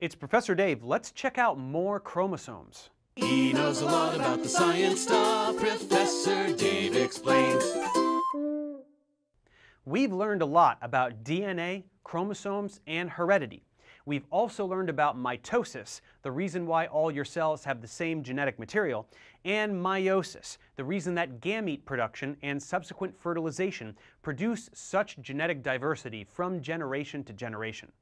It's Professor Dave. Let's check out more chromosomes. He knows a lot about the science stuff. Professor Dave explains. We've learned a lot about DNA, chromosomes, and heredity. We've also learned about mitosis, the reason why all your cells have the same genetic material, and meiosis, the reason that gamete production and subsequent fertilization produce such genetic diversity from generation to generation.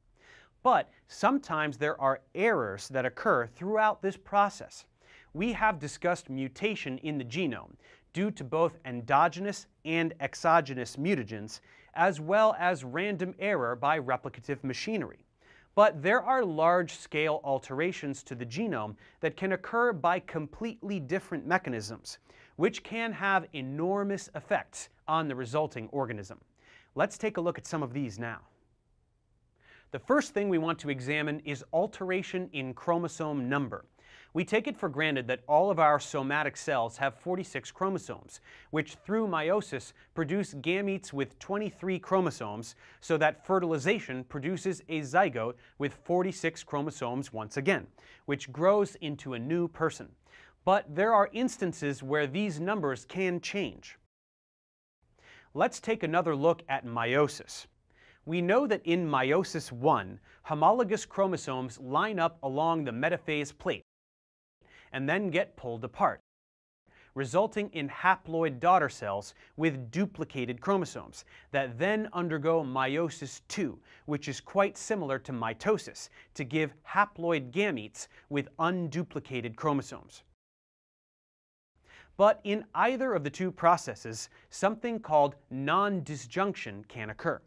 But sometimes there are errors that occur throughout this process. We have discussed mutation in the genome due to both endogenous and exogenous mutagens, as well as random error by replicative machinery. But there are large-scale alterations to the genome that can occur by completely different mechanisms, which can have enormous effects on the resulting organism. Let's take a look at some of these now. The first thing we want to examine is alteration in chromosome number. We take it for granted that all of our somatic cells have 46 chromosomes, which through meiosis produce gametes with 23 chromosomes, so that fertilization produces a zygote with 46 chromosomes once again, which grows into a new person. But there are instances where these numbers can change. Let's take another look at meiosis. We know that in meiosis 1, homologous chromosomes line up along the metaphase plate, and then get pulled apart, resulting in haploid daughter cells with duplicated chromosomes that then undergo meiosis II, which is quite similar to mitosis, to give haploid gametes with unduplicated chromosomes. But in either of the two processes, something called non-disjunction can occur.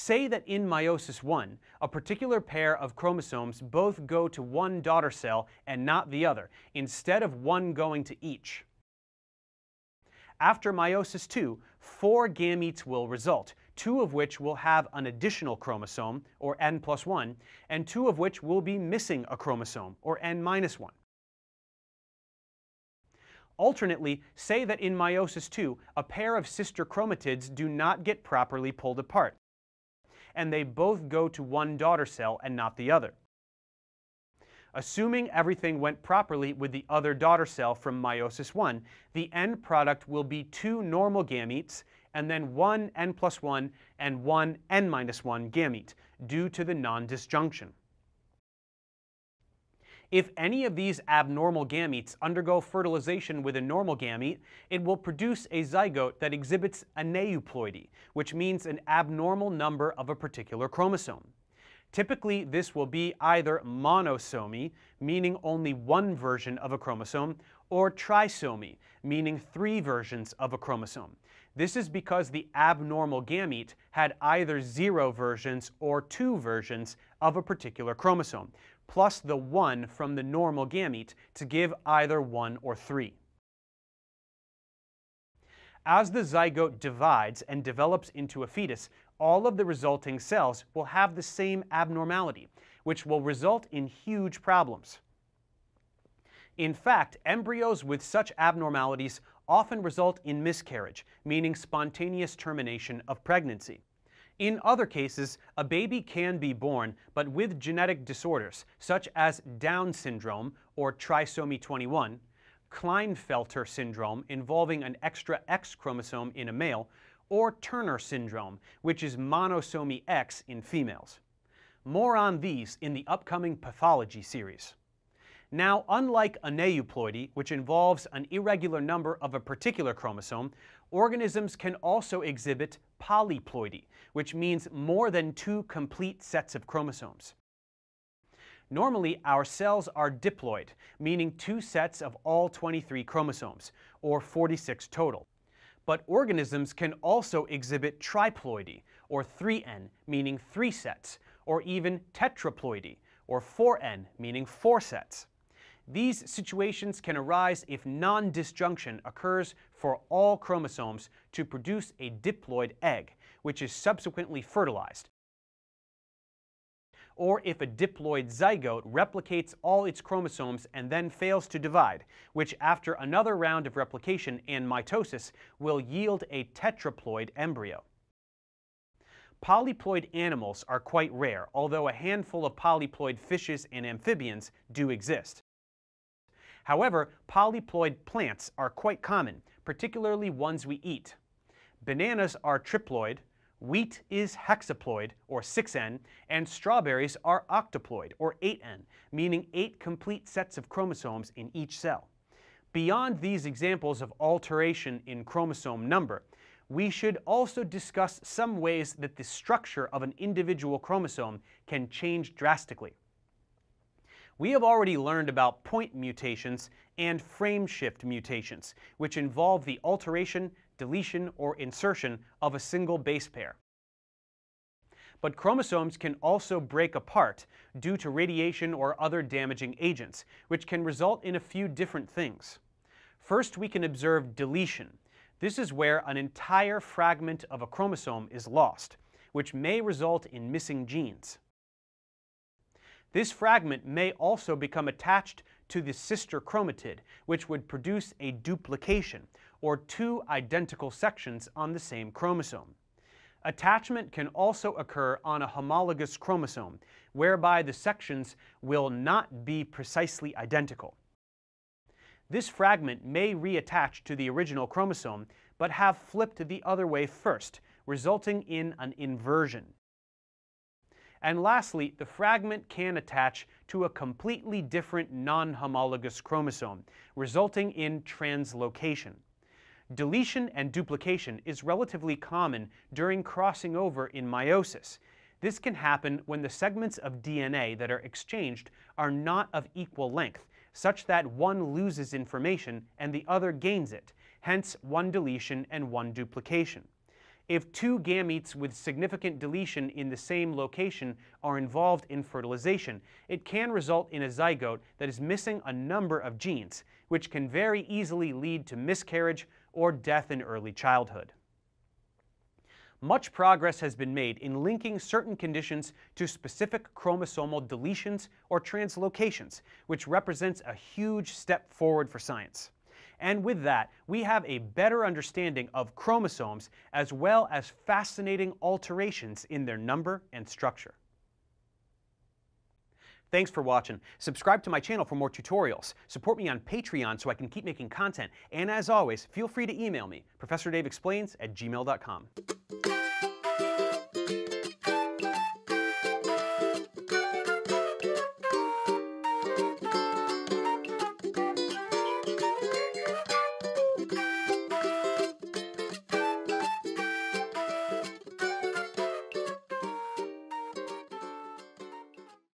Say that in meiosis 1, a particular pair of chromosomes both go to one daughter cell and not the other, instead of one going to each. After meiosis 2, four gametes will result, two of which will have an additional chromosome, or n plus 1, and two of which will be missing a chromosome, or n minus 1. Alternately, say that in meiosis 2, a pair of sister chromatids do not get properly pulled apart and they both go to one daughter cell and not the other. Assuming everything went properly with the other daughter cell from meiosis 1, the end product will be two normal gametes and then one n plus 1 and one n minus 1 gamete due to the non-disjunction. If any of these abnormal gametes undergo fertilization with a normal gamete, it will produce a zygote that exhibits aneuploidy, which means an abnormal number of a particular chromosome. Typically, this will be either monosomy, meaning only one version of a chromosome, or trisomy, meaning three versions of a chromosome. This is because the abnormal gamete had either zero versions or two versions of a particular chromosome, plus the 1 from the normal gamete to give either 1 or 3. As the zygote divides and develops into a fetus, all of the resulting cells will have the same abnormality, which will result in huge problems. In fact, embryos with such abnormalities often result in miscarriage, meaning spontaneous termination of pregnancy. In other cases, a baby can be born, but with genetic disorders, such as Down syndrome or trisomy 21, Klinefelter syndrome involving an extra X chromosome in a male, or Turner syndrome, which is monosomy X in females. More on these in the upcoming pathology series. Now, unlike aneuploidy, which involves an irregular number of a particular chromosome, organisms can also exhibit polyploidy, which means more than two complete sets of chromosomes. Normally, our cells are diploid, meaning two sets of all 23 chromosomes, or 46 total. But organisms can also exhibit triploidy, or 3n, meaning three sets, or even tetraploidy, or 4n, meaning four sets. These situations can arise if non-disjunction occurs for all chromosomes to produce a diploid egg, which is subsequently fertilized, or if a diploid zygote replicates all its chromosomes and then fails to divide, which after another round of replication and mitosis will yield a tetraploid embryo. Polyploid animals are quite rare, although a handful of polyploid fishes and amphibians do exist. However, polyploid plants are quite common, particularly ones we eat. Bananas are triploid, wheat is hexaploid, or 6N, and strawberries are octoploid, or 8N, meaning eight complete sets of chromosomes in each cell. Beyond these examples of alteration in chromosome number, we should also discuss some ways that the structure of an individual chromosome can change drastically. We have already learned about point mutations and frameshift mutations, which involve the alteration, deletion, or insertion of a single base pair. But chromosomes can also break apart due to radiation or other damaging agents, which can result in a few different things. First, we can observe deletion. This is where an entire fragment of a chromosome is lost, which may result in missing genes. This fragment may also become attached to the sister chromatid, which would produce a duplication, or two identical sections on the same chromosome. Attachment can also occur on a homologous chromosome, whereby the sections will not be precisely identical. This fragment may reattach to the original chromosome, but have flipped the other way first, resulting in an inversion. And lastly, the fragment can attach to a completely different non-homologous chromosome, resulting in translocation. Deletion and duplication is relatively common during crossing over in meiosis. This can happen when the segments of DNA that are exchanged are not of equal length, such that one loses information and the other gains it, hence one deletion and one duplication. If two gametes with significant deletion in the same location are involved in fertilization, it can result in a zygote that is missing a number of genes, which can very easily lead to miscarriage or death in early childhood. Much progress has been made in linking certain conditions to specific chromosomal deletions or translocations, which represents a huge step forward for science. And with that, we have a better understanding of chromosomes as well as fascinating alterations in their number and structure. Thanks for watching. Subscribe to my channel for more tutorials. Support me on Patreon so I can keep making content. And as always, feel free to email me, ProfessorDaveExplains at gmail.com.